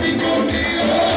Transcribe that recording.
Vem comigo!